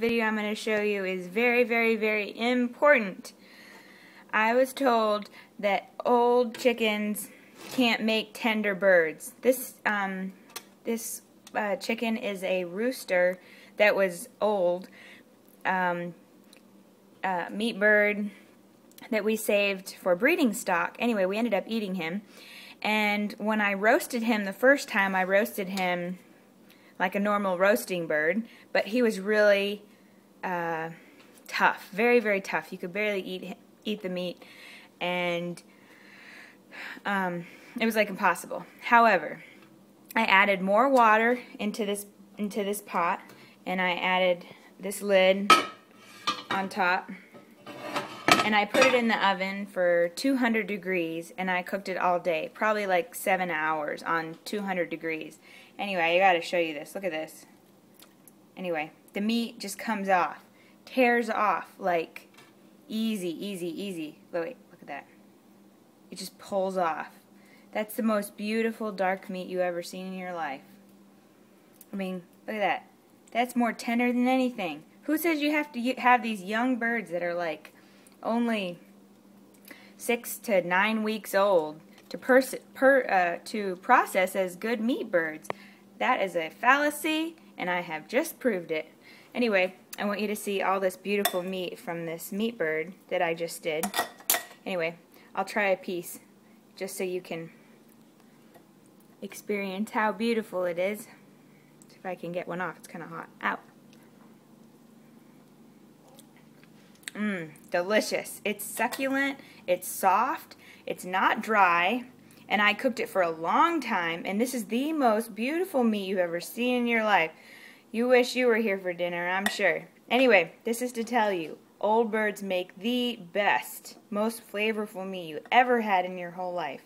video I'm going to show you is very, very, very important. I was told that old chickens can't make tender birds. This um, this uh, chicken is a rooster that was old, um, uh, meat bird that we saved for breeding stock. Anyway, we ended up eating him. And when I roasted him the first time, I roasted him like a normal roasting bird, but he was really uh, tough, very very tough. You could barely eat eat the meat, and um, it was like impossible. However, I added more water into this into this pot, and I added this lid on top and I put it in the oven for 200 degrees and I cooked it all day. Probably like seven hours on 200 degrees. Anyway I gotta show you this. Look at this. Anyway the meat just comes off. Tears off like easy easy easy. Wait look at that. It just pulls off. That's the most beautiful dark meat you ever seen in your life. I mean look at that. That's more tender than anything. Who says you have to have these young birds that are like only six to nine weeks old to, per, uh, to process as good meat birds. That is a fallacy, and I have just proved it. Anyway, I want you to see all this beautiful meat from this meat bird that I just did. Anyway, I'll try a piece just so you can experience how beautiful it is. If I can get one off, it's kind of hot. Out. Mmm, delicious. It's succulent, it's soft, it's not dry, and I cooked it for a long time, and this is the most beautiful meat you've ever seen in your life. You wish you were here for dinner, I'm sure. Anyway, this is to tell you, Old Birds make the best, most flavorful meat you ever had in your whole life.